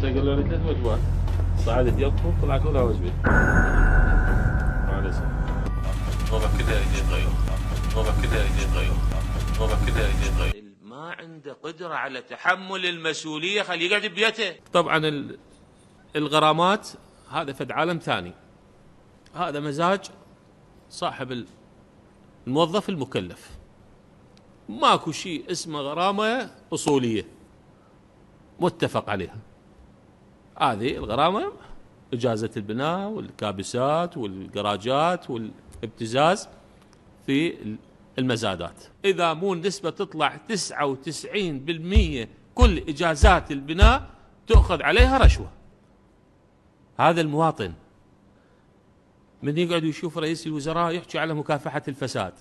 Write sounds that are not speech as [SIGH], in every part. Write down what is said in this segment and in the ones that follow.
هسه قال له ثلاث وجبات صعدت يطفو طلع كلها وجبه معلش يتغير يتغير يتغير ما عنده قدرة على تحمل المسؤولية خليه يقعد ببيته طبعا ال- الغرامات هذا فد عالم ثاني. هذا مزاج صاحب ال- الموظف المكلف. ماكو شيء اسمه غرامة أصولية. متفق عليها. هذه الغرامة إجازة البناء والكابسات والجراجات والابتزاز في المزادات. إذا مو النسبة تطلع 99% كل إجازات البناء تؤخذ عليها رشوة. هذا المواطن من يقعد يشوف رئيس الوزراء يحكي على مكافحة الفساد.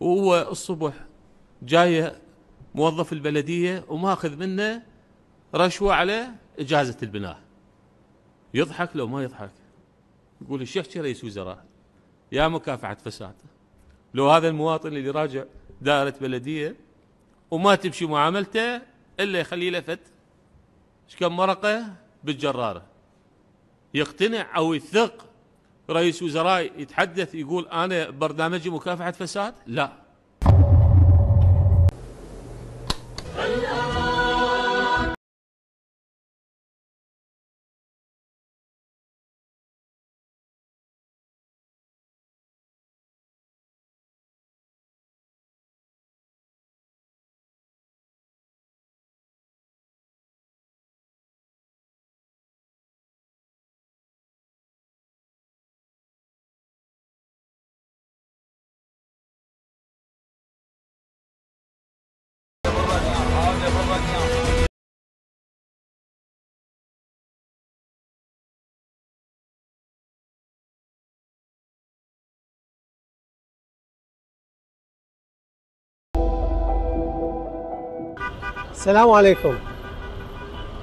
وهو الصبح جاي موظف البلدية وماخذ منه رشوة على إجازة البناء. يضحك لو ما يضحك. يقول يحكي رئيس وزراء يا مكافحة فساد. لو هذا المواطن اللي راجع دائرة بلدية وما تمشي معاملته إلا يخليه لفت. كم مرقة؟ بالجرارة. يقتنع أو يثق رئيس وزراء يتحدث يقول أنا برنامجي مكافحة فساد؟ لا. السلام عليكم.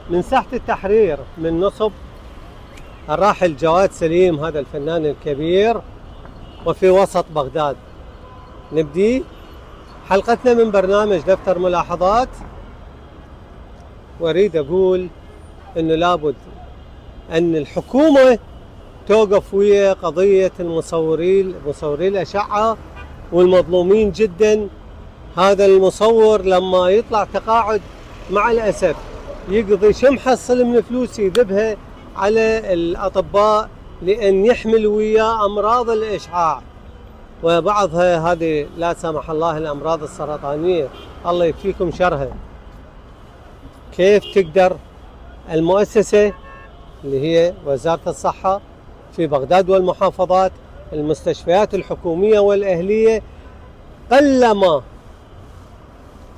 من ساحة التحرير من نصب الراحل جواد سليم هذا الفنان الكبير وفي وسط بغداد. نبدي حلقتنا من برنامج دفتر ملاحظات. واريد أقول إنه لابد أن الحكومة توقف ويا قضية المصورين مصوري الأشعة والمظلومين جدا هذا المصور لما يطلع تقاعد مع الأسف يقضي شو محصل من فلوس يذبها على الأطباء لأن يحمل وياه أمراض الإشعاع. وبعضها هذه لا سمح الله الأمراض السرطانية. الله يكفيكم شرها. كيف تقدر؟ المؤسسة اللي هي وزارة الصحة في بغداد والمحافظات المستشفيات الحكومية والأهلية قلما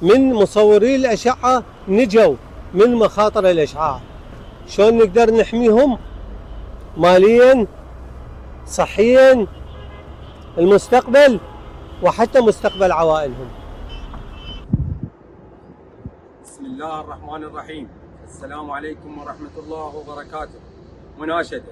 من مصوري الأشعة نجوا من مخاطر الإشعاع شلون نقدر نحميهم؟ ماليا صحيا المستقبل وحتى مستقبل عوائلهم. بسم الله الرحمن الرحيم. السلام عليكم ورحمة الله وبركاته. مناشدة.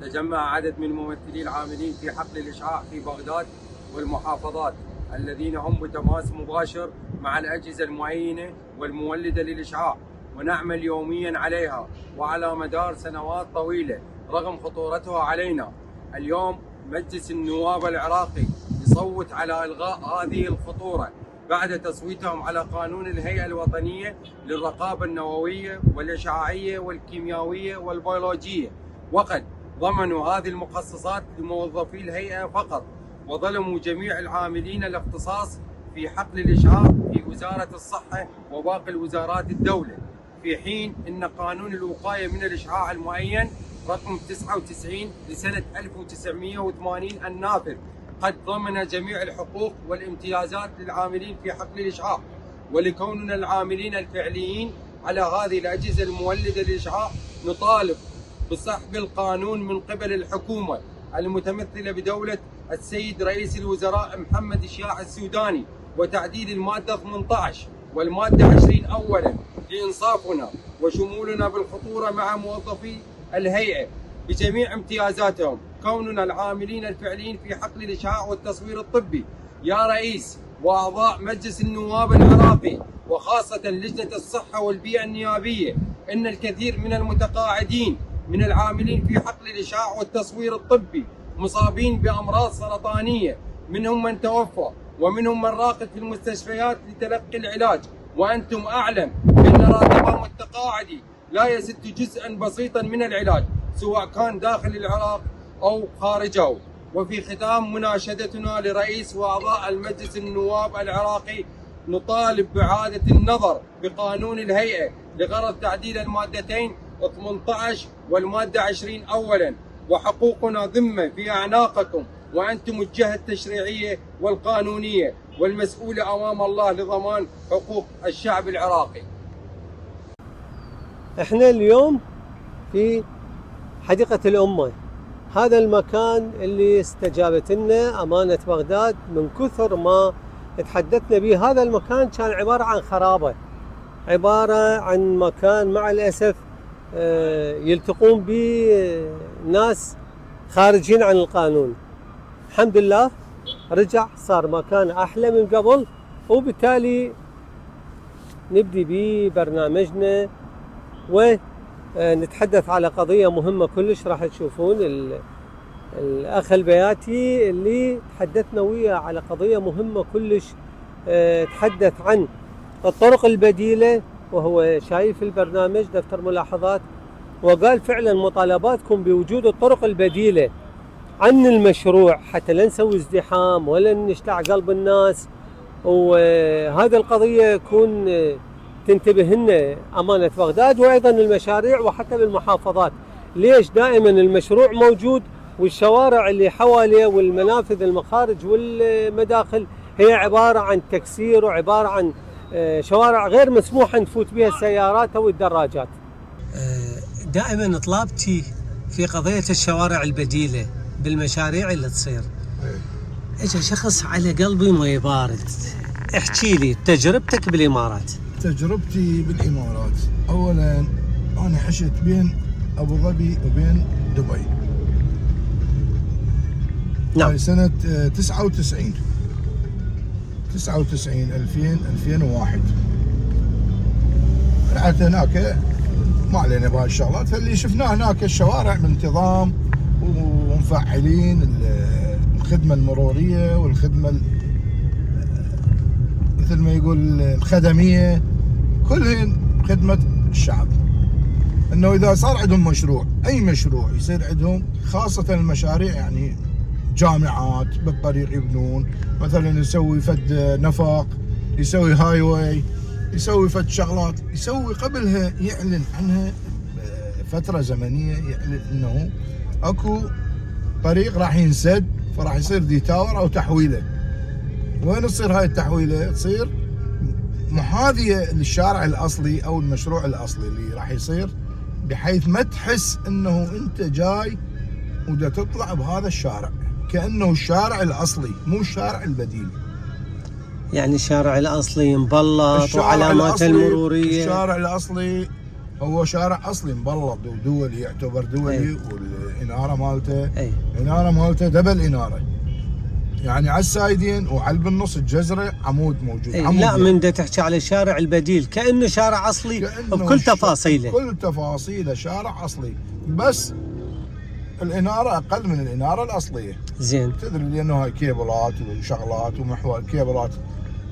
تجمع عدد من الممثلين العاملين في حقل الإشعاع في بغداد والمحافظات. الذين هم بتماس مباشر مع الأجهزة المعينة والمولدة للإشعاع ونعمل يوميا عليها وعلى مدار سنوات طويلة رغم خطورتها علينا. اليوم مجلس النواب العراقي يصوت على إلغاء هذه الخطورة بعد تصويتهم على قانون الهيئة الوطنية للرقابة النووية والإشعاعية والكيميائية والبيولوجية. وقد ضمنوا هذه المخصصات لموظفي الهيئة فقط. وظلموا جميع العاملين الاختصاص في حقل الإشعاع في وزارة الصحة وباقي الوزارات الدولة في حين أن قانون الوقاية من الإشعاع المعين رقم 99 لسنة 1980 النافذ قد ضمن جميع الحقوق والامتيازات للعاملين في حقل الإشعاع ولكوننا العاملين الفعليين على هذه الأجهزة المولدة للإشعاع نطالب بسحب القانون من قبل الحكومة المتمثلة بدولة السيد رئيس الوزراء محمد الشياع السوداني وتعديل المادة 18 والمادة 20 أولا لإنصافنا وشمولنا بالخطورة مع موظفي الهيئة بجميع امتيازاتهم. كوننا العاملين الفعليين في حقل الإشعاع والتصوير الطبي. يا رئيس وأعضاء مجلس النواب العراقي وخاصة لجنة الصحة والبيئة النيابية أن الكثير من المتقاعدين من العاملين في حقل الإشعاع والتصوير الطبي مصابين بأمراض سرطانية منهم من توفى ومنهم من راقد في المستشفيات لتلقي العلاج. وأنتم أعلم أن راتبهم التقاعدي لا يسد جزءا بسيطا من العلاج سواء كان داخل العراق أو خارجه وفي ختام مناشدتنا لرئيس وأعضاء المجلس النواب العراقي نطالب بإعادة النظر بقانون الهيئة لغرض تعديل المادتين 18 والمادة 20 أولا. وحقوقنا ذمة في أعناقكم وأنتم الجهة التشريعية والقانونية والمسؤولة أمام الله لضمان حقوق الشعب العراقي. إحنا اليوم في حديقة الأمة. هذا المكان اللي استجابت لنا أمانة بغداد من كثر ما تحدثنا به. هذا المكان كان عبارة عن خرابة عبارة عن مكان مع الأسف يلتقون به ناس خارجين عن القانون. الحمد لله رجع صار مكان أحلى من قبل وبالتالي نبدي ببرنامجنا ونتحدث على قضية مهمة كلش راح تشوفون. ال- الأخ البياتي اللي تحدثنا وياه على قضية مهمة كلش آه، تحدث عن الطرق البديلة وهو شايف البرنامج دفتر ملاحظات وقال فعلا مطالباتكم بوجود الطرق البديلة عن المشروع. حتى لا نسوي ازدحام ولا نشتع قلب الناس. وهذه القضية يكون تنتبه لنا أمانة بغداد وأيضا المشاريع وحتى بالمحافظات ليش دائما المشروع موجود والشوارع اللي حواليه والمنافذ المخارج والمداخل هي عبارة عن تكسير وعبارة عن شوارع غير مسموح أن تفوت بها السيارات أو الدراجات. دائما طلبتي في قضية الشوارع البديلة بالمشاريع اللي تصير. اجى شخص على قلبي ما يبارد. احكي لي تجربتك بالإمارات. تجربتي بالإمارات. اولا أنا عشت بين أبو ظبي وبين دبي. نعم. هاي سنة آه، 99 99 2000 2001 رحت هناك ما علينا بهاي الشغلات. فاللي شفناه هناك الشوارع بانتظام ومفعلين ال- الخدمة المرورية والخدمة ال- مثل ما يقول الخدمية. كلهن خدمة الشعب. إنه إذا صار عندهم مشروع أي مشروع يصير عندهم خاصة المشاريع يعني جامعات بالطريق يبنون. مثلا يسوي فد نفق يسوي highway يسوي فد شغلات يسوي قبلها يعلن عنها فترة زمنية يعلن إنه أكو طريق راح ينسد فراح يصير detour أو تحويلة. وين تصير هاي التحويلة؟ تصير محاذيه للشارع الأصلي أو المشروع الأصلي اللي راح يصير بحيث ما تحس إنه أنت جاي ودا تطلع بهذا الشارع. كأنه الشارع الأصلي مو الشارع البديل يعني الشارع الأصلي مبلط وعلامات المرورية. الشارع الأصلي هو شارع أصلي مبلط ودولي يعتبر دولي أي. والإنارة مالته. أي. إنارة مالته دبل إنارة. يعني على السايدين وعلى بالنص الجزرة عمود موجود أي. عمود لا يعني. من دا تحكي على الشارع البديل. كأنه شارع أصلي كأنه بكل تفاصيله. كل تفاصيله شارع أصلي. بس الإنارة أقل من الإنارة الأصلية. زين. تدري لأنه هاي كيبلات وشغلات ومحور كيبلات.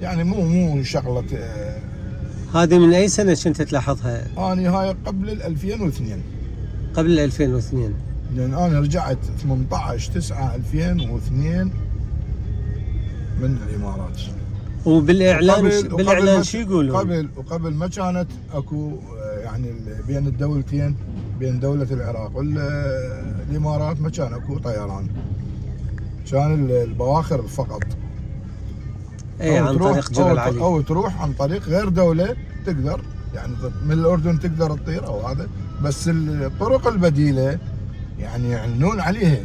يعني مو مو شغلة آه، هذه من أي سنة كنت تلاحظها؟ اني هاي قبل ال 2002 قبل 2002 لأن أنا رجعت 18 9 2002 من الإمارات. وبالإعلان وقبل- بالإعلان شو يقولون؟ قبل وقبل ما كانت أكو آه، يعني ال- بين الدولتين بين دولة العراق والامارات ما كان أكو طيران كان ال- البواخر فقط اي أو عن تروح- طريق جبل أو, علي أو تروح عن طريق غير دولة تقدر يعني من الأردن تقدر تطير أو هذا بس الطرق البديلة يعني يعلنون عليها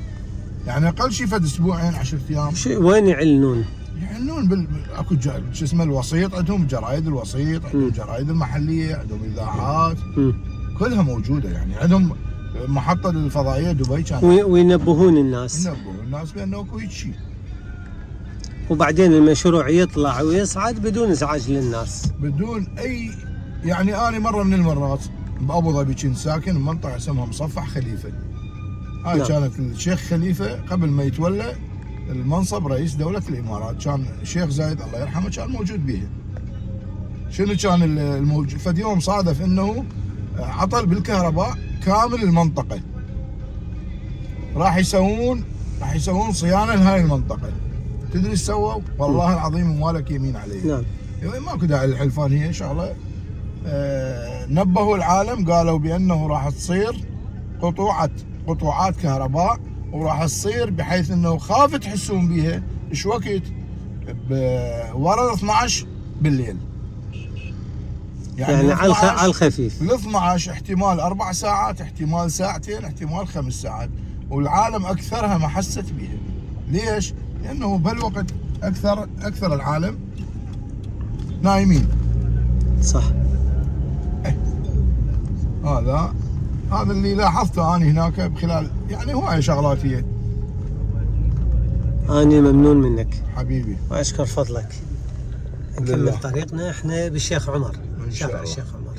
يعني أقل شيء فد أسبوعين 10 أيام شو وين يعلنون؟ يعلنون بال... أكو. شو اسمه الوسيط عندهم جرايد الوسيط عندهم. جرايد المحلية عندهم إذاعات. كلها موجودة يعني. عندهم محطة الفضائيه دبي كانت. وي- وينبهون الناس. ينبهوا الناس بأنه اكو شيء. وبعدين المشروع يطلع ويصعد بدون إزعاج للناس. بدون اي يعني أنا مرة من المرات بأبو ظبي كنت ساكن بمنطقة اسمها مصفح خليفة. هاي نعم. كانت الشيخ خليفة قبل ما يتولى المنصب رئيس دولة الإمارات. كان الشيخ زايد الله يرحمه كان موجود بيها. شنو كان ال- الموجود فد يوم صادف إنه عطل بالكهرباء كامل المنطقة. راح يسوون راح يسوون صيانة لهاي المنطقة. تدري إيش سووا؟ والله العظيم مالك يمين علي نعم. يعني ماكو داعي للحلفان هي شغله آه نبهوا العالم قالوا بأنه راح تصير قطوعه قطوعات كهرباء وراح تصير بحيث إنه خاف تحسون بيها إيش وقت؟ ورا ال 12 بالليل. يعني على الخ- 12 على الخفيف ال 12 احتمال أربع ساعات احتمال ساعتين احتمال خمس ساعات. والعالم أكثرها ما حست بها ليش؟ لأنه بهالوقت أكثر أكثر العالم نايمين. صح. هذا هذا اللي لاحظته أنا هناك بخلال يعني هواي شغلات هي أنا ممنون منك. حبيبي. وأشكر فضلك. نكمل طريقنا. إحنا بالشيخ عمر. إن شاء الله. الشيخ عمر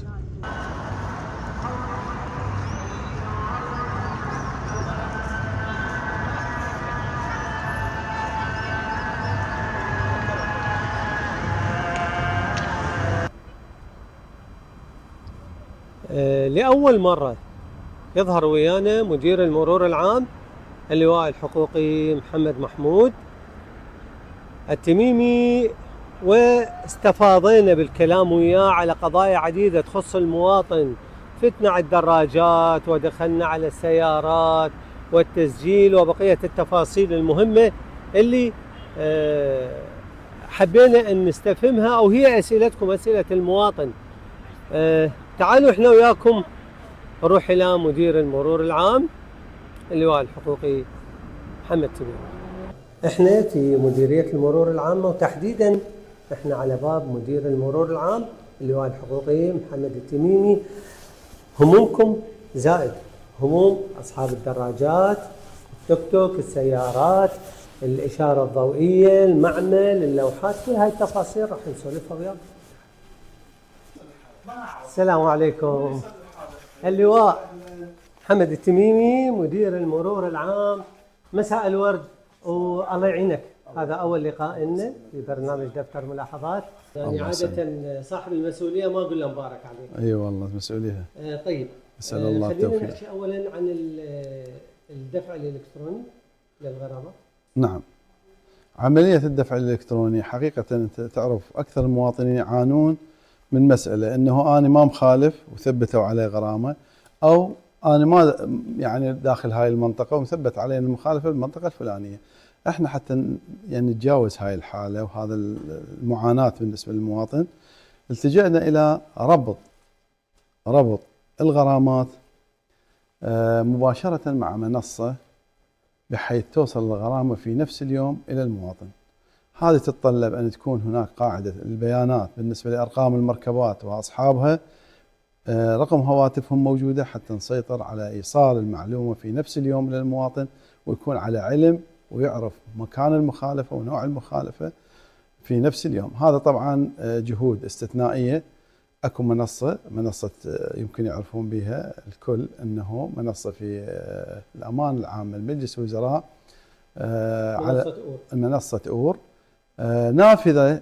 آه، لأول مرة يظهر ويانا مدير المرور العام اللواء الحقوقي محمد محمود التميمي واستفاضينا بالكلام وياه على قضايا عديدة تخص المواطن. فتنا على الدراجات ودخلنا على السيارات والتسجيل وبقية التفاصيل المهمة اللي آه، حبينا أن نستفهمها أو هي أسئلتكم أسئلة المواطن. آه، تعالوا إحنا وياكم نروح إلى مدير المرور العام اللواء الحقوقي محمد تميمي إحنا في مديرية المرور العامة وتحديدا إحنا على باب مدير المرور العام اللواء الحقوقي محمد التميمي. همومكم زائد هموم أصحاب الدراجات التوك توك السيارات الإشارة الضوئية المعمل اللوحات كل هاي التفاصيل راح نسولفها وياكم السلام عليكم. اللواء محمد التميمي مدير المرور العام. مساء الورد والله يعينك. هذا أول لقاء لنا في برنامج دفتر ملاحظات. يعني عادة صاحب المسؤولية ما أقول له مبارك عليك. أي والله مسؤولية. آه طيب. نسال آه، الله خلينا التوفيق. نحكي اولا عن ال- الدفع الإلكتروني للغرامة. نعم. عملية الدفع الإلكتروني حقيقة أنت تعرف أكثر المواطنين يعانون من مسألة إنه أنا ما مخالف وثبتوا علي غرامة أو أنا ما يعني داخل هاي المنطقة ومثبت علي المخالفه بالمنطقة الفلانية. إحنا حتى يعني نتجاوز هاي الحالة وهذا المعاناة بالنسبة للمواطن التجأنا إلى ربط ربط الغرامات آه، مباشرة مع منصة بحيث توصل الغرامة في نفس اليوم إلى المواطن. هذه تتطلب أن تكون هناك قاعدة البيانات بالنسبة لأرقام المركبات وأصحابها آه، رقم هواتفهم موجودة حتى نسيطر على إيصال المعلومة في نفس اليوم للمواطن ويكون على علم ويعرف مكان المخالفة ونوع المخالفة في نفس اليوم، هذا طبعا آه، جهود استثنائية. أكو منصة منصة آه، يمكن يعرفون بها الكل إنه منصة في آه، الأمان العام لمجلس الوزراء على أور. منصة أور. آه، نافذة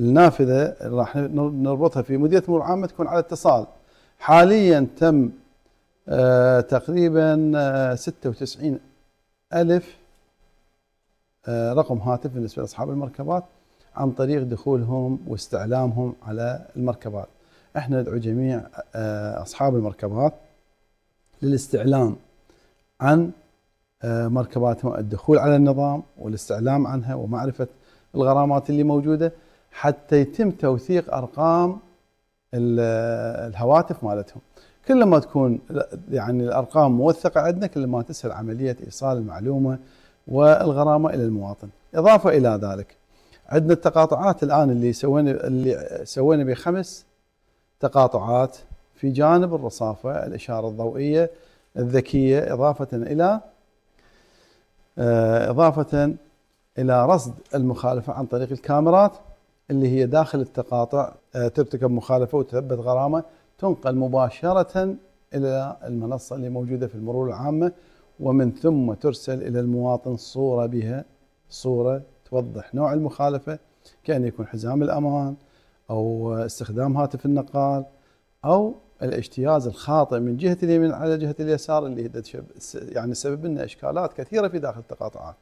النافذة راح نربطها في مديرية المرور العامة تكون على اتصال. حاليا تم تقريبا آه، 96 ألف رقم هاتف بالنسبة لأصحاب المركبات عن طريق دخولهم واستعلامهم على المركبات. إحنا ندعو جميع آه، أصحاب المركبات للاستعلام عن آه، مركباتهم الدخول على النظام والاستعلام عنها ومعرفة الغرامات اللي موجودة حتى يتم توثيق أرقام ال- الهواتف مالتهم. كلما تكون يعني الأرقام موثقة عندنا كلما تسهل عملية إيصال المعلومة والغرامة إلى المواطن. إضافة إلى ذلك عندنا التقاطعات الآن اللي سوينا اللي سوينا بخمس تقاطعات في جانب الرصافة الإشارة الضوئية الذكية إضافة إلى آه، إضافة إلى رصد المخالفة عن طريق الكاميرات اللي هي داخل التقاطع آه، ترتكب مخالفة وتثبت غرامة تنقل مباشرة إلى المنصة اللي موجودة في المرور العامة ومن ثم ترسل إلى المواطن صورة بها صورة توضح نوع المخالفة كأن يكون حزام الأمان أو استخدام هاتف النقال أو الاجتياز الخاطئ من جهة اليمين على جهة اليسار اللي يعني سبب لنا إشكالات كثيرة في داخل التقاطعات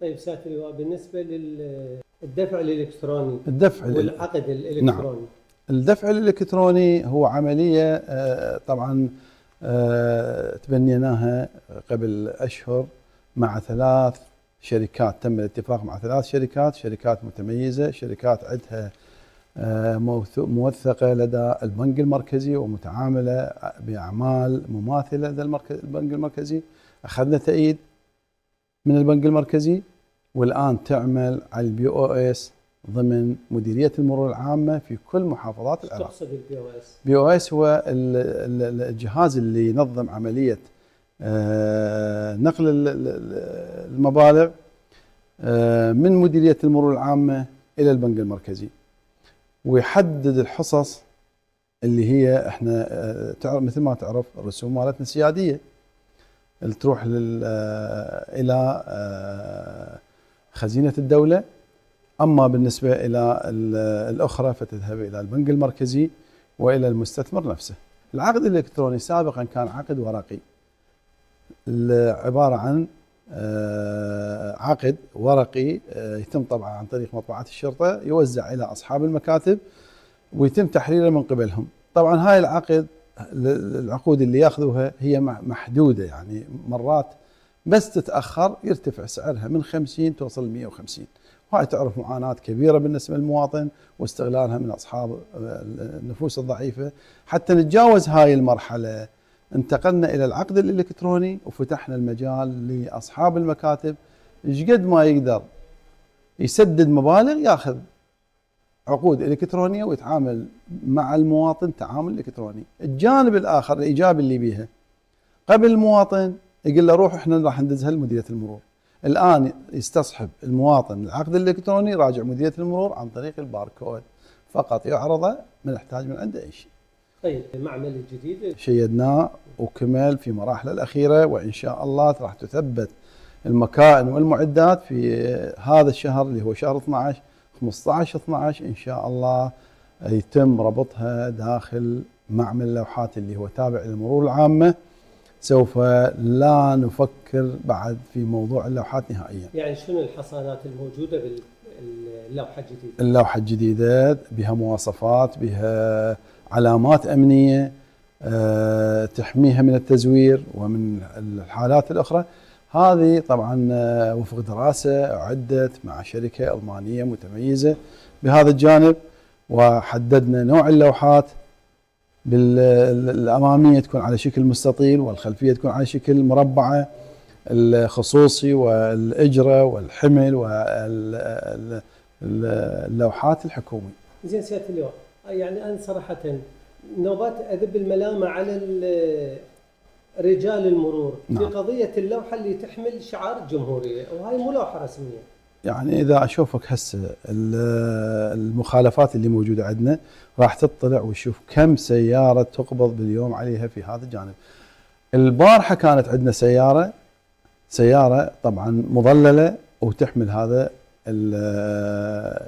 طيب سياده اللواء بالنسبة للدفع الإلكتروني الدفع والعقد الإلكتروني نعم. الدفع الإلكتروني هو عملية آه، طبعا تبنيناها قبل أشهر مع ثلاث شركات. تم الاتفاق مع ثلاث شركات شركات متميزة شركات عندها آه، موثقة لدى البنك المركزي ومتعاملة بأعمال مماثلة لدى البنك المركزي. أخذنا تأييد من البنك المركزي والآن تعمل على ال POS. ضمن مديرية المرور العامة في كل محافظات العراق. تقصد ال POS؟ POS هو الجهاز اللي ينظم عملية آه، نقل المبالغ آه، من مديرية المرور العامة إلى البنك المركزي ويحدد الحصص اللي هي إحنا آه، تعرف مثل ما تعرف الرسوم مالتنا سياديه اللي تروح إلى خزينة الدولة أما بالنسبة إلى الأخرى فتذهب إلى البنك المركزي وإلى المستثمر نفسه. العقد الإلكتروني سابقا كان عقد ورقي عباره عن آه، عقد ورقي آه، يتم طبعا عن طريق مطبعات الشرطة يوزع إلى أصحاب المكاتب ويتم تحريره من قبلهم. طبعا هاي العقد العقود اللي يأخذوها هي محدودة يعني مرات بس تتأخر يرتفع سعرها من 50 توصل ل 150 وهاي تعرف معاناة كبيرة بالنسبة للمواطن واستغلالها من أصحاب النفوس الضعيفة حتى نتجاوز هاي المرحلة انتقلنا إلى العقد الإلكتروني وفتحنا المجال لأصحاب المكاتب قد ما يقدر يسدد مبالغ ياخذ عقود إلكترونية ويتعامل مع المواطن تعامل إلكتروني. الجانب الآخر الإيجابي اللي بيها قبل المواطن يقول له روح إحنا راح ندزها لمديريه المرور. الآن يستصحب المواطن العقد الإلكتروني راجع مديرية المرور عن طريق الباركود. فقط يعرضه ما نحتاج من عنده أي شيء. طيب المعمل الجديد؟ شيدناه وكمل في مراحله الأخيرة وإن شاء الله راح تثبت المكائن والمعدات في هذا الشهر اللي هو شهر 12 15 12 إن شاء الله يتم ربطها داخل معمل اللوحات اللي هو تابع للمرور العامة. سوف لا نفكر بعد في موضوع اللوحات نهائيا. يعني شنو الحصانات الموجودة باللوحة الجديدة؟ اللوحة الجديدة بها مواصفات بها علامات أمنية أه تحميها من التزوير ومن الحالات الأخرى. هذه طبعا آه، وفق دراسة اعدت مع شركة ألمانية متميزة بهذا الجانب وحددنا نوع اللوحات بالأمامية تكون على شكل مستطيل والخلفية تكون على شكل مربعة الخصوصي والإجرة والحمل واللوحات الحكومي. زين سيادة اللواء يعني أنا صراحة نوبات أذب الملامة على رجال المرور نعم. في قضية اللوحة اللي تحمل شعار الجمهورية وهي مو لوحة رسمية. يعني إذا أشوفك هسه المخالفات اللي موجودة عندنا راح تطلع وتشوف كم سيارة تقبض باليوم عليها في هذا الجانب. البارحة كانت عندنا سيارة سيارة طبعا مظللة وتحمل هذا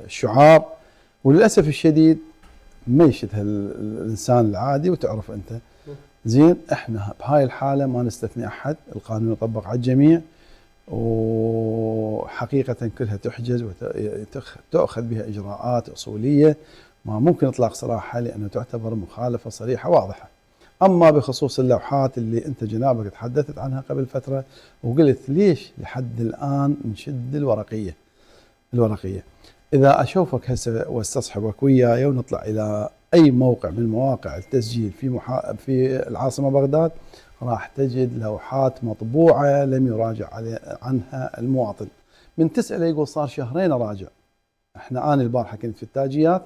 الشعار وللأسف الشديد ما يشدها الانسان العادي وتعرف أنت. زين إحنا بهاي الحالة ما نستثني أحد القانون يطبق على الجميع. وحقيقة كلها تحجز وتأخذ بها إجراءات أصولية ما ممكن إطلاق سراحها لأنه تعتبر مخالفة صريحة واضحة. أما بخصوص اللوحات اللي أنت جنابك تحدثت عنها قبل فترة وقلت ليش لحد الآن نشد الورقية؟ الورقية. إذا أشوفك هسه وأستصحبك وياي ونطلع إلى أي موقع من مواقع التسجيل في محا... في العاصمة بغداد راح تجد لوحات مطبوعة لم يراجع عنها المواطن. من تسأله يقول صار شهرين أراجع. إحنا أنا البارحة كنت في التاجيات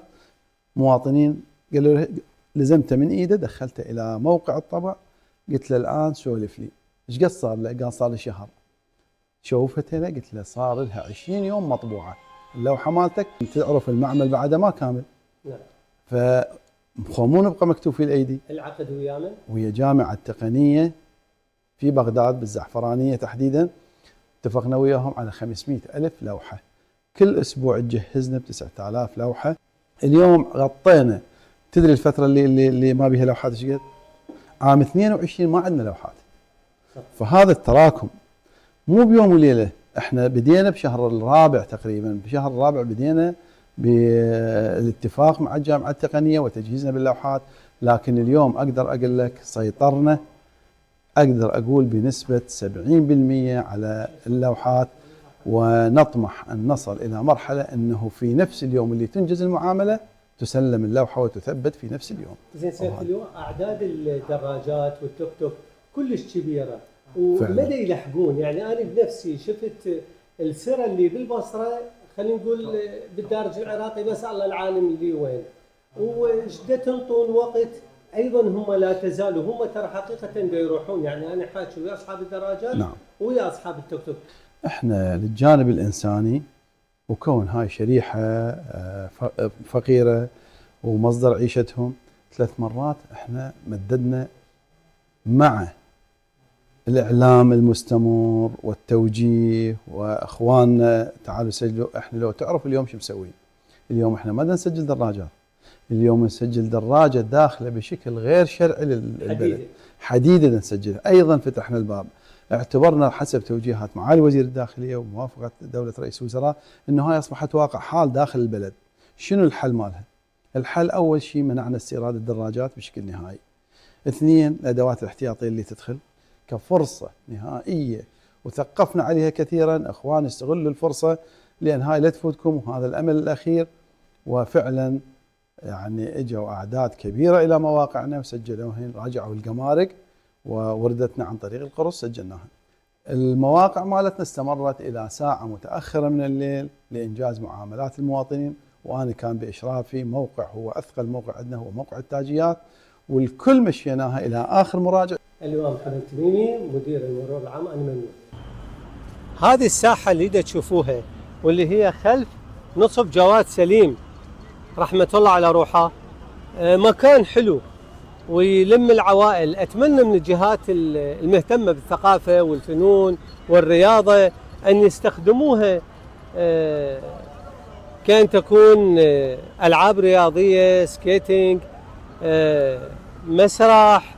مواطنين قالوا له لزمته من إيده دخلته إلى موقع الطبع قلت له الآن سولف لي. إيش قد صار له؟ قال صار شهر. شوفت له قلت له صار لها 20 يوم مطبوعة. اللوحة مالتك تعرف المعمل بعده ما كامل. نعم. مو نبقى مكتوب في الأيدي. العقد ويا من؟ وهي جامعة التقنيه في بغداد بالزعفرانية تحديدا. اتفقنا وياهم على 500 ألف لوحة. كل أسبوع تجهزنا ب 9000 لوحة. اليوم غطينا. تدري الفترة اللي اللي, اللي ما بيها لوحات إيش قد؟ عام 22 ما عندنا لوحات. فهذا التراكم مو بيوم وليلة. إحنا بدينا بشهر الرابع تقريبا. بشهر الرابع بدينا بالاتفاق مع الجامعة التقنية وتجهيزنا باللوحات لكن اليوم أقدر أقول لك سيطرنا أقدر أقول بنسبة 70% على اللوحات ونطمح أن نصل إلى مرحلة إنه في نفس اليوم اللي تنجز المعاملة تسلم اللوحة وتثبت في نفس اليوم. زين سيد اليوم أعداد الدراجات والتوك توك كلش كبيرة. ومدى يلحقون يعني أنا بنفسي شفت السيره اللي بالبصرة خلينا نقول بالدارج العراقي بس الله العالم اللي وين وش دا تنطون وقت أيضا هم لا تزالوا. هم ترى حقيقه دا يروحون يعني أنا حاكي ويا أصحاب الدراجات نعم. ويا أصحاب التوك توك. إحنا للجانب الإنساني وكون هاي شريحة آه، فقيرة ومصدر عيشتهم ثلاث مرات إحنا مددنا مع الإعلام المستمر والتوجيه واخواننا تعالوا سجلوا إحنا لو تعرف اليوم شو مسوين اليوم إحنا ما نسجل دراجات اليوم نسجل دراجة داخلة بشكل غير شرعي للبلد. حديدة نسجلها أيضا فتحنا الباب اعتبرنا حسب توجيهات معالي وزير الداخلية وموافقة دولة رئيس الوزراء إنه هاي أصبحت واقع حال داخل البلد. شنو الحل مالها؟ الحل أول شيء منعنا استيراد الدراجات بشكل نهائي. اثنين الأدوات الاحتياطية اللي تدخل كفرصة نهائية وثقفنا عليها كثيرا. أخوان استغلوا الفرصة لأن هاي لا تفوتكم وهذا الأمل الأخير. وفعلا يعني إجوا أعداد كبيرة إلى مواقعنا وسجلوهن راجعوا الجمارك ووردتنا عن طريق القرص سجلناها. المواقع مالتنا استمرت إلى ساعة متأخرة من الليل لإنجاز معاملات المواطنين. وأنا كان بإشرافي موقع هو أثقل موقع عندنا هو موقع التاجيات. والكل مشيناها إلى آخر مراجع الامام حمد تميمي مدير المرور العام منو هذه الساحة اللي دا تشوفوها واللي هي خلف نصب جواد سليم رحمة الله على روحه آه، مكان حلو ويلم العوائل. أتمنى من الجهات ال- المهتمة بالثقافة والفنون والرياضة أن يستخدموها آه، كان تكون آه، ألعاب رياضية سكيتينج مسرح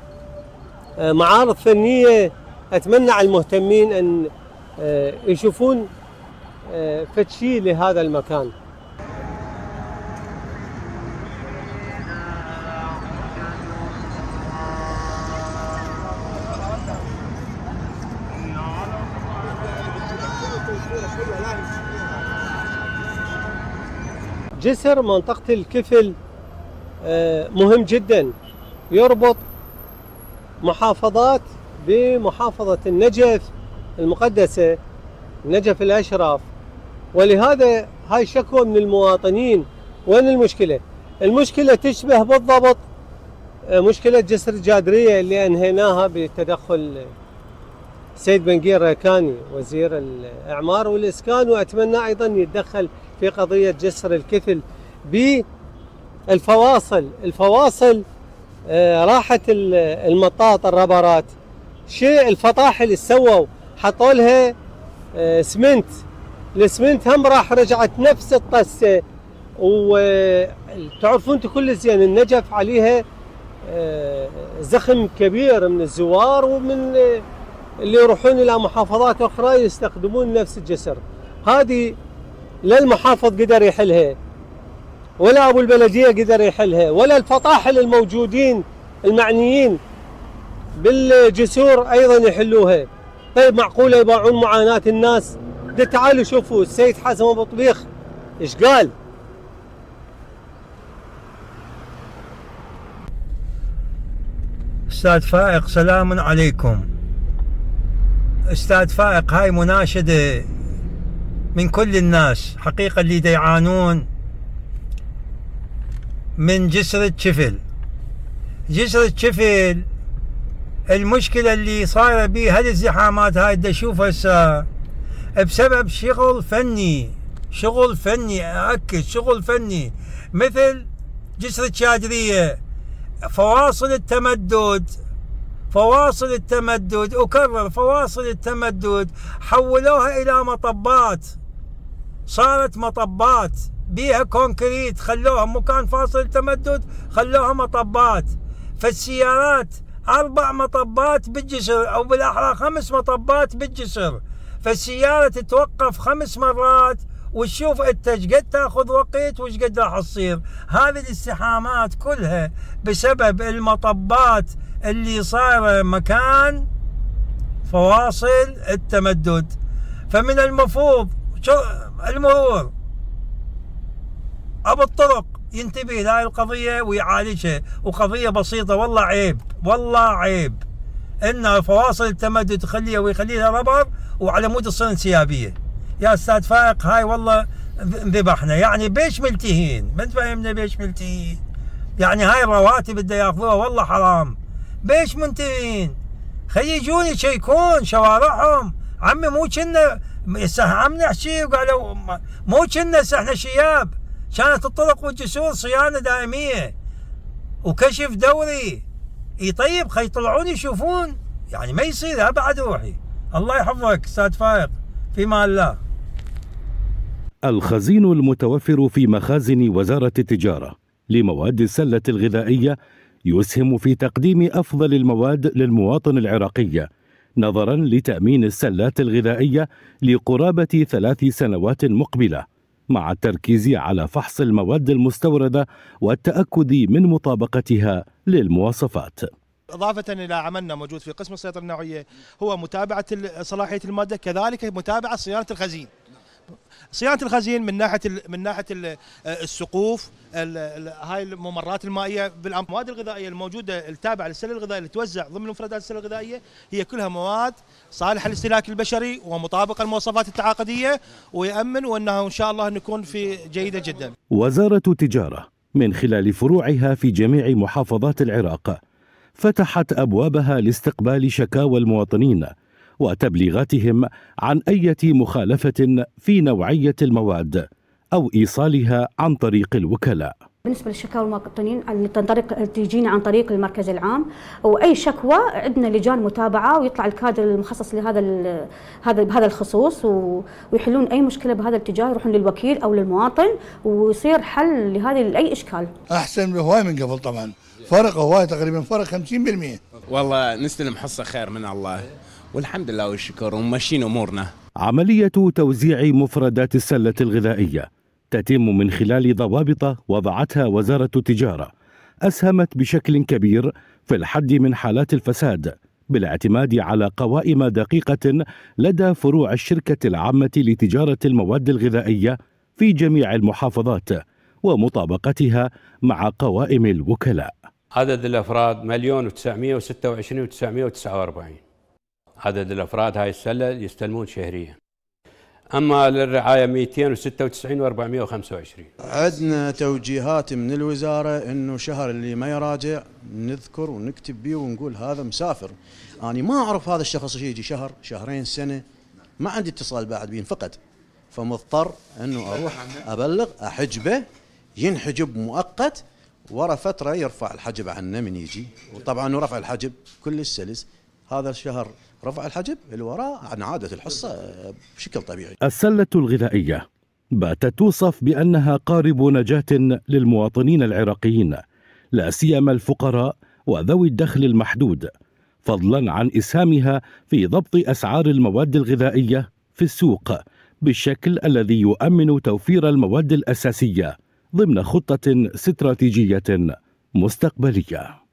معارض فنية أتمنى على المهتمين أن آه، يشوفون آه، فد شيء لهذا المكان. جسر منطقة الكفل آه، مهم جدا. يربط محافظات بمحافظة النجف المقدسة النجف الأشرف ولهذا هاي شكوى من المواطنين. وين المشكلة؟ المشكلة تشبه بالضبط آه، مشكلة جسر الجادرية اللي أنهيناها بتدخل سيد بنقير ريكاني وزير الإعمار والإسكان. وأتمنى أيضا يتدخل في قضية جسر الكفل بالفواصل. الفواصل راحت ال- المطاط الربرات شيء الفطاحل اللي سووا حطوا لها آه، اسمنت الاسمنت هم راح رجعت نفس الطسة. وتعرفون أنتم كل زين النجف عليها آه، زخم كبير من الزوار ومن آه، اللي يروحون إلى محافظات أخرى يستخدمون نفس الجسر. هذه لا المحافظ قدر يحلها. ولا أبو البلدية قدر يحلها ولا الفطاحل الموجودين المعنيين بالجسور أيضا يحلوها. طيب معقولة يباعون معاناة الناس؟ ده تعالوا شوفوا السيد حسن أبو طبيخ إيش قال. أستاذ فائق سلام عليكم. أستاذ فائق هاي مناشدة من كل الناس حقيقة اللي يعانون من جسر الشفل جسر الشفل المشكلة اللي صايرة بيه هالازدحامات هاي دا أشوف هسه بسبب شغل فني. شغل فني أأكد شغل فني. مثل جسر الشادريه فواصل التمدد فواصل التمدد أكرر فواصل التمدد حولوها إلى مطبات. صارت مطبات. بيها كونكريت خلوها مكان فاصل التمدد خلوها مطبات. فالسيارات أربع مطبات بالجسر أو بالأحرى خمس مطبات بالجسر. فالسيارة تتوقف خمس مرات وتشوف أنت إيش قد تأخذ وقت وإيش قد راح تصير. هذه الازدحامات كلها بسبب المطبات اللي صايرة مكان فواصل التمدد. فمن المفروض المرور؟ أبو الطرق ينتبه لهذه القضية ويعالجها. وقضية بسيطة والله عيب والله عيب. إن فواصل التمدد تخليها ويخليها ربر وعلى مود تصير انسيابية. يا أستاذ فائق هاي والله ذبحنا يعني بيش ملتهين. ما فاهمنا بيش ملتهين. يعني هاي الرواتب اللي ياخذوها والله حرام. بيش منتهين. خلي يجون يشيكون شوارعهم. عمي مو كنا عم نحكي وقالوا مو كنا إحنا شياب. كانت الطرق والجسور صيانة دائمية. وكشف دوري. إي طيب خي يطلعون يشوفون. يعني ما يصير أبعد روحي. الله يحفظك أستاذ فايق. في مال الله. الخزين المتوفر في مخازن وزارة التجارة لمواد السلة الغذائية يسهم في تقديم أفضل المواد للمواطن العراقي نظرا لتأمين السلات الغذائية لقرابة ثلاث سنوات مقبلة. مع التركيز على فحص المواد المستوردة والتأكد من مطابقتها للمواصفات. إضافة إلى عملنا موجود في قسم السيطرة النوعية هو متابعة صلاحية المادة كذلك متابعة صيانة الخزين. صيانة الخزين من ناحية من ناحية السقوف هاي الممرات المائية بالمواد الغذائية الموجودة التابعة للسله الغذائيه اللي توزع ضمن مفردات السله الغذائية هي كلها مواد صالحة للاستهلاك البشري ومطابقة للمواصفات التعاقدية ويأمن وانها إن شاء الله نكون في جيدة جدا. وزارة التجاره من خلال فروعها في جميع محافظات العراق فتحت أبوابها لاستقبال شكاوى المواطنين وتبليغاتهم عن أي مخالفة في نوعية المواد أو إيصالها عن طريق الوكلاء. بالنسبة للشكاوى المواطنين عن طريق تجينا عن طريق المركز العام وأي شكوى عندنا لجان متابعة ويطلع الكادر المخصص لهذا هذا بهذا الخصوص ويحلون أي مشكلة بهذا الاتجاه يروحون للوكيل أو للمواطن ويصير حل لهذه لاي إشكال. أحسن هواي من قبل طبعا. فرق هواي تقريبا فرق 50% والله نستلم حصة خير من الله. والحمد لله والشكر وماشيين أمورنا. عملية توزيع مفردات السلة الغذائية تتم من خلال ضوابط وضعتها وزارة التجارة أسهمت بشكل كبير في الحد من حالات الفساد بالاعتماد على قوائم دقيقة لدى فروع الشركة العامة لتجارة المواد الغذائية في جميع المحافظات ومطابقتها مع قوائم الوكلاء. عدد الأفراد مليون وتسعمائة وستة وعشرين وتسعمائة وتسعة وأربعين عدد الأفراد هاي السلة يستلمون شهريا. أما للرعاية 296 و425 عندنا توجيهات من الوزارة إنه شهر اللي ما يراجع نذكر ونكتب بيه ونقول هذا مسافر. أنا ما أعرف هذا الشخص يجي شهر شهرين سنة. ما عندي اتصال بعد بين فقط. فمضطر إنه أروح أبلغ احجبه ينحجب مؤقت. ورا فترة يرفع الحجب عنه من يجي. وطبعا رفع الحجب كل السلس. هذا الشهر رفع الحجب اللي وراه عن عادة الحصة بشكل طبيعي. السلة الغذائية. باتت توصف بأنها قارب نجاة للمواطنين العراقيين لا سيما الفقراء وذوي الدخل المحدود فضلا عن إسهامها في ضبط أسعار المواد الغذائية في السوق بالشكل الذي يؤمن توفير المواد الأساسية ضمن خطة استراتيجية مستقبلية.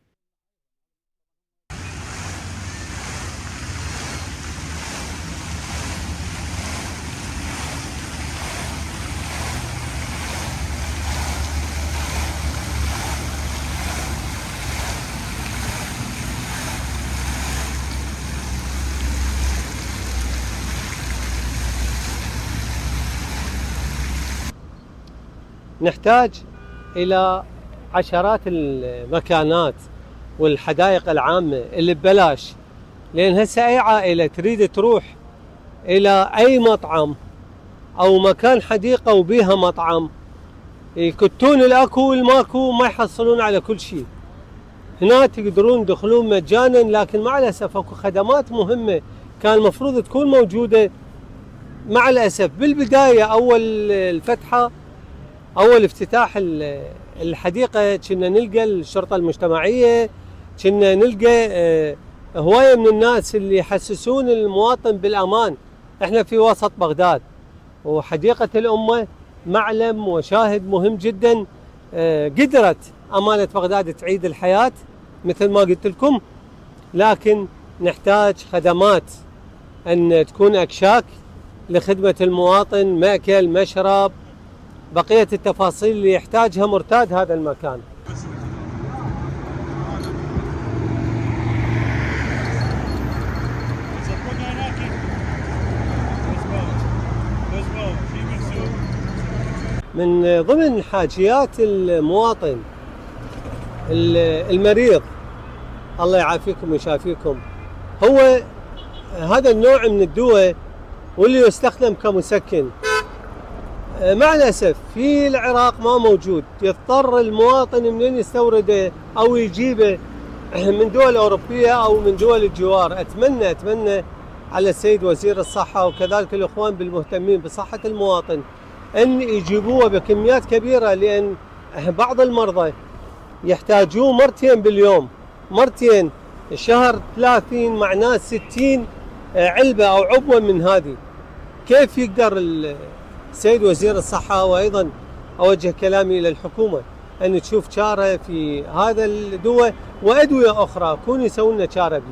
نحتاج إلى عشرات المكانات والحدائق العامة اللي ببلاش. لأن هسه أي عائلة تريد تروح إلى أي مطعم أو مكان حديقة وبيها مطعم يكتون الأكو والماكو ما يحصلون على كل شيء. هنا تقدرون تدخلون مجانا لكن مع الأسف أكو خدمات مهمة كان المفروض تكون موجودة. مع الأسف بالبداية أول الفتحة أول افتتاح الحديقة كنا نلقى الشرطة المجتمعية كنا نلقى آه، هواية من الناس اللي يحسسون المواطن بالأمان. إحنا في وسط بغداد وحديقة الأمة معلم وشاهد مهم جدا آه، قدرت أمانة بغداد تعيد الحياة مثل ما قلت لكم. لكن نحتاج خدمات أن تكون أكشاك لخدمة المواطن مأكل مشرب بقية التفاصيل اللي يحتاجها مرتاد هذا المكان. من ضمن حاجيات المواطن المريض الله يعافيكم ويشافيكم هو هذا النوع من الدواء واللي يستخدم كمسكن. مع الأسف في العراق ما موجود. يضطر المواطن منين يستورده أو يجيبه؟ [CLEARS THROAT] من دول أوروبية أو من دول الجوار. أتمنى أتمنى على السيد وزير الصحة وكذلك الإخوان بالمهتمين بصحة المواطن أن يجيبوه بكميات كبيرة لأن [CLEARS THROAT] بعض المرضى يحتاجوه مرتين باليوم. مرتين شهر 30 معناه 60 علبة أو عبوه من هذه. كيف يقدر السيد وزير الصحة وأيضا أوجه كلامي إلى الحكومة أن تشوف شارة في هذا الدواء وأدوية أخرى كونوا يسوون لنا شاره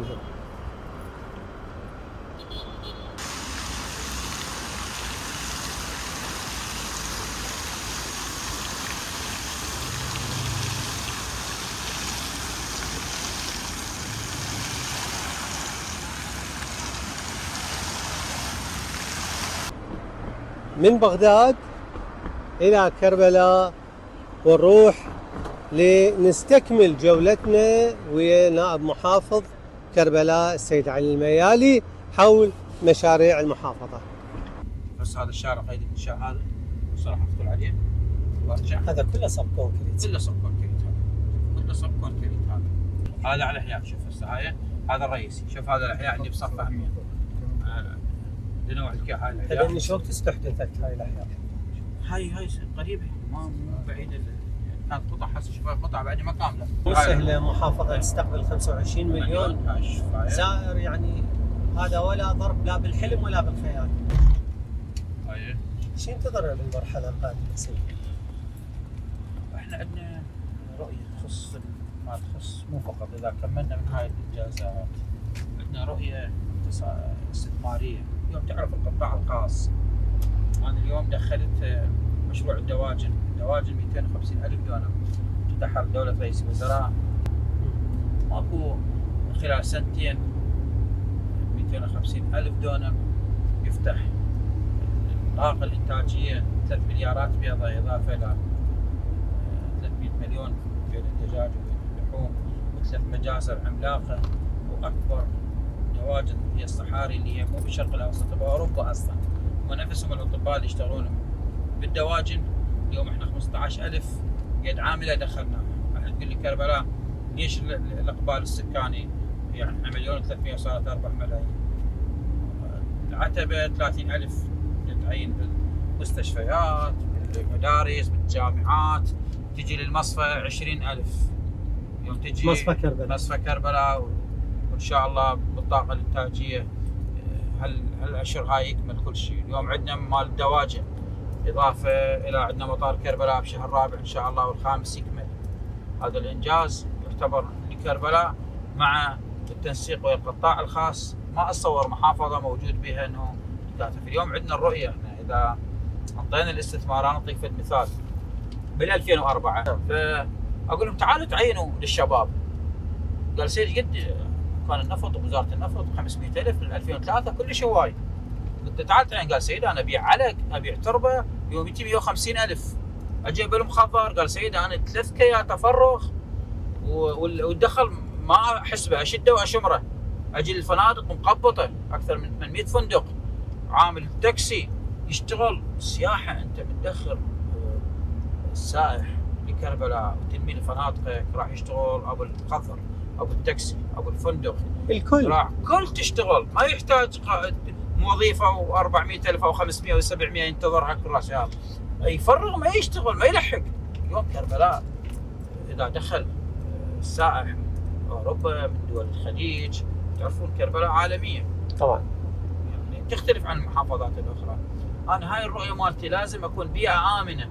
من بغداد إلى كربلاء ونروح لنستكمل جولتنا ويا نائب محافظ كربلاء السيد علي الميالي حول مشاريع المحافظة. بس هذا الشارع قيد الانشاء هذا. صراحة ادخل عليه. هذا كله صب كونكريت كله صب كونكريت هذا. كله صب كونكريت هذا. هذا على الإحياء شوف هسه هاي هذا الرئيسي. شوف هذا الإحياء اللي بصف أهمية. لنوع الكيا هاي شو وقت استحدثت هاي الأحياء؟ هاي هاي قريبة. ما مو بعيد ال- كانت قطع هسه شوف قطع بعد ما كامله مو سهلة محافظة تستقبل 25 مليون زائر يعني هذا ولا ضرب لا بالحلم ولا بالخيال. هاي شو ينتظرنا بالمرحلة القادمة؟ سيدي؟ إحنا عندنا رؤية تخص ما تخص مو فقط إذا كملنا من هاي الإنجازات. عندنا رؤية استثمارية. اليوم تعرف القطاع الخاص. أنا اليوم دخلت آه، مشروع الدواجن. دواجن 250 ألف دونم افتتحها دولة رئيس الوزراء ماكو خلال سنتين 250 ألف دونم يفتح الطاقه الإنتاجية. 3 مليارات بيضاء إضافة إلى 300 مليون بين الدجاج وبين اللحوم وثلاث مجازر عملاقة وأكبر دواجن هي الصحاري اللي هي مو بالشرق الأوسط باوروبا أصلا. ونفسهم الاطباء اللي يشتغلون بالدواجن. اليوم إحنا 15000 قد عاملة دخلناها إحنا تقول لي كربلاء ليش ال- ال- الأقبال السكاني؟ يعني إحنا مليون و300 وصارت 4 ملايين. العتبة 30000 تتعين بالمستشفيات بالمدارس بالجامعات. تجي للمصفى 20000 يوم تجي مصفى كربلاء. مصفى كربلاء وان شاء الله بالطاقة الإنتاجية هالاشهر هاي يكمل كل شيء. اليوم عندنا مال الدواجن إضافة إلى عندنا مطار كربلاء بشهر الرابع إن شاء الله والخامس يكمل. هذا الإنجاز يعتبر لكربلاء مع التنسيق ويا القطاع الخاص. ما أتصور محافظة موجود بها إنه تكاتف اليوم عندنا الرؤية. إحنا إذا انطينا الاستثمار أنا أعطيك مثال. بال 2004 فأقول لهم تعالوا تعينوا للشباب. قال سيد قد كان النفط ووزارة النفط 500000 بال 2003 كلش هواي قلت له تعال تعين قال سيد أنا أبيع علق أبيع تربة يوم يجي 150000 أجيب المخضر قال سيد أنا ثلاث كيات افرغ والدخل ما احسبه أشده وأشمره. أجي الفنادق مقبطة أكثر من 800 فندق. عامل تاكسي يشتغل سياحة أنت بتدخل آه، السائح لكربلاء وتنميه لفنادقك راح يشتغل أبو القطر أبو التاكسي أبو الفندق الكل. راح. كل تشتغل. ما يحتاج موظيف أو 400000 أو 500 أو 700 ينتظرها كل رأس شهر يفرغ ما يشتغل ما يلحق. اليوم كربلاء إذا دخل السائح من أوروبا من دول الخليج تعرفون كربلاء عالميه طبعا. يعني تختلف عن المحافظات الأخرى. أنا هاي الرؤية مالتي لازم أكون بيئة آمنة.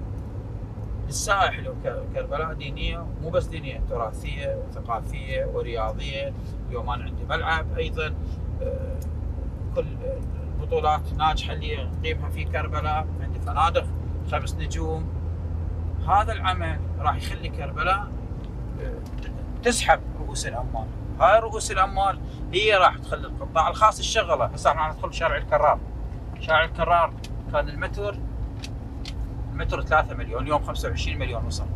هو ك- كربلاء دينية مو بس دينية تراثية وثقافيه ورياضية اليوم أنا عندي ملعب أيضا آه، كل البطولات ناجحة اللي نقيمها في كربلاء عندي فنادق خمس نجوم. هذا العمل راح يخلي كربلاء آه، تسحب رؤوس الأموال. هاي رؤوس الأموال هي راح تخلي القطاع الخاص يشغله هسه إحنا ندخل شارع الكرار. شارع الكرار كان المتر المتر 3 مليون اليوم 25 مليون وصل.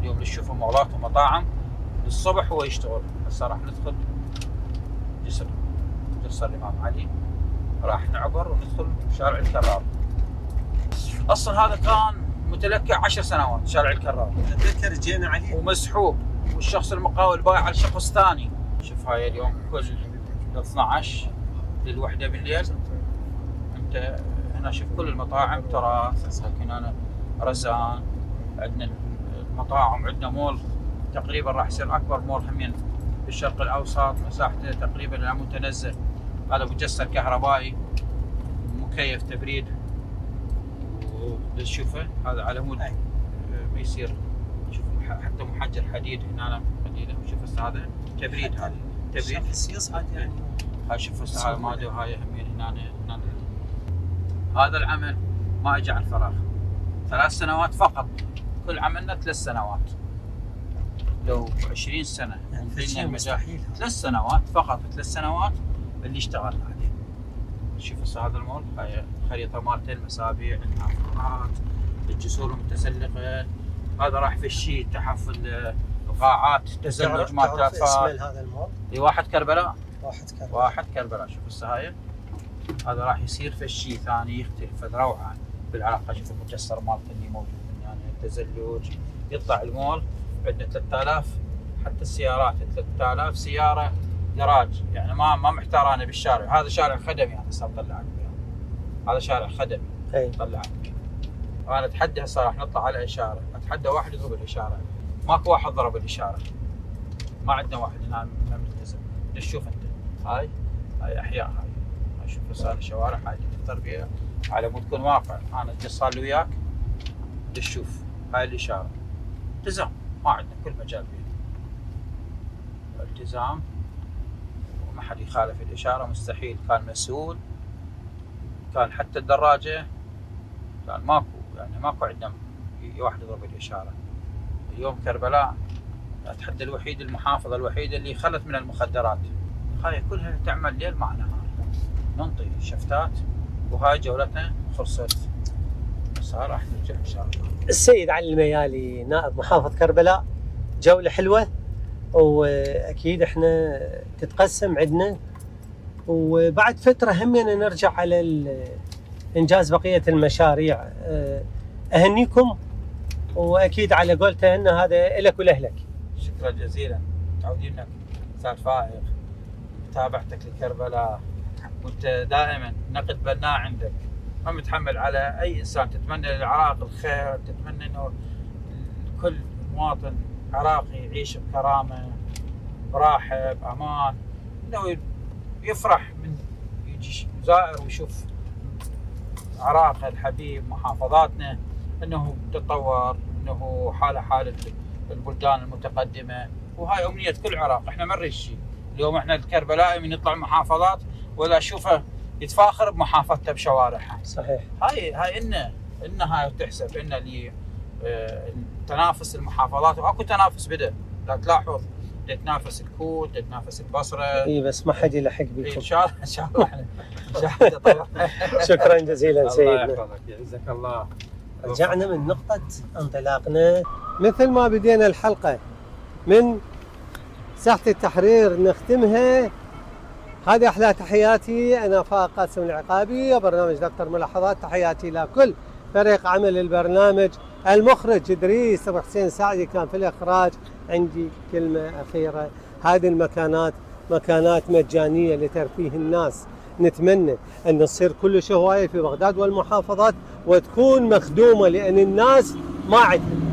اليوم اللي تشوفوا مولات ومطاعم للصبح هو يشتغل. هسه راح ندخل جسر جسر الإمام علي. راح نعبر وندخل شارع الكرار. أصلا هذا كان متلكع 10 سنوات شارع الكرار. أتذكر جينا عليه ومسحوب. والشخص المقاول بايع على شخص ثاني. شوف هاي اليوم كل 12 للوحدة بالليل. أنت هنا شوف كل المطاعم تراث لكن أنا رزان عندنا المطاعم عندنا مول تقريبا راح يصير أكبر مول همين بالشرق الأوسط مساحته تقريبا لا متنزه هذا مجسر كهربائي مكيف تبريد. وتشوفه هذا على مود ما يصير شوف حتى محجر حديد هنا حديده شوف هسه هذا تبريد هذا. تبريد. هذا يعني. هاي شوف هسه هاي ماده وهاي همين هنا هنا. هذا العمل ما اجى عن فراغ ثلاث سنوات فقط. كل عملنا ثلاث سنوات. لو 20 سنة. يعني عندنا مستحيل. ثلاث سنوات فقط. ثلاث سنوات اللي اشتغلنا عليه. شوف هسه هذا المول هاي خريطة مالته المسابيع الحافظات الجسور المتسلقة. هذا راح في الشيء تحفل القاعات تزلج مال تعرف اسم هذا المول في واحد كربلاء؟ واحد كان واحد كربلاء. شوف هسه هاي. هذا راح يصير في شيء ثاني يختلف روعه بالعلاقه شوف المجسر مالته اللي موجود من يعني التزلج يطلع المول عندنا 3000 حتى السيارات 3000 سيارة دراج يعني ما ما محتار أنا بالشارع. هذا شارع خدمي أنا هسه مطلعك هذا شارع خدمي أي. طلعك أنا أتحدى هسه راح نطلع على اشاره أتحدى واحد يضرب الإشارة. ماكو واحد ضرب الإشارة. ما عندنا واحد هنا ملتزم ليش شوف أنت. هاي؟ هاي أحياء هاي. هاي شوف هسه هذه شوارع هاي التربيه على مود تكون واقع. أنا صار لي وياك. ليش شوف هاي الإشارة. التزام. ما عندنا كل مجال بيه التزام. وما حد يخالف الإشارة. مستحيل. كان مسؤول. كان حتى الدراجة. كان ماكو. يعني ماكو عندنا واحد يضرب الإشارة. اليوم كربلاء. أتحدى الوحيد المحافظه الوحيده اللي خلت من المخدرات. هاي كلها تعمل ليل مع نهار. ننطي شفتات وهاي جولتنا خلصت. بس ها راح نرجع إن شاء الله. السيد علي الميالي نائب محافظ كربلاء. جولة حلوة وأكيد إحنا تتقسم عندنا. وبعد فترة همنا نرجع على إنجاز بقية المشاريع. أه، أهنيكم وأكيد على قولته أن هذا إلك ولأهلك. شكرا جزيلا. متعودين انك أستاذ فائق. متابعتك لكربلاء. وانت دائما نقد بناء عندك. ما متحمل على أي إنسان. تتمنى للعراق الخير تتمنى إنه كل مواطن عراقي يعيش بكرامة براحة بأمان. إنه يفرح من يجي زائر ويشوف عراقه الحبيب محافظاتنا. إنه تطور إنه حالة حال البلدان المتقدمة. وهاي أمنية كل عراق. إحنا ما نريد شيء. اليوم إحنا الكربلائي من يطلع محافظات ولا أشوفه يتفاخر بمحافظته بشوارعها. صحيح. هاي هاي إن إن هاي تحسب إن اللي آه، تنافس المحافظات. وأكو تنافس بدا لا تلاحظ تتنافس الكوت تتنافس البصرة. إي بس ما حد يلحق بكم إن شاء الله إن شاء الله. الله. [LAUGHS] شكرا جزيلا الله سيدنا. يحفظك. يعزك الله. رجعنا من نقطة انطلاقنا. مثل ما بدينا الحلقة من ساحة التحرير نختمها هذه أحلى تحياتي. أنا فاق قاسم العقابي وبرنامج دكتور ملاحظات. تحياتي لكل فريق عمل البرنامج المخرج. إدريس أبو حسين سعدي كان في الإخراج. عندي كلمة أخيرة. هذه المكانات مكانات مجانية لترفيه الناس. نتمنى أن تصير كل هوايه في بغداد والمحافظات وتكون مخدومة لأن الناس ما عندهم.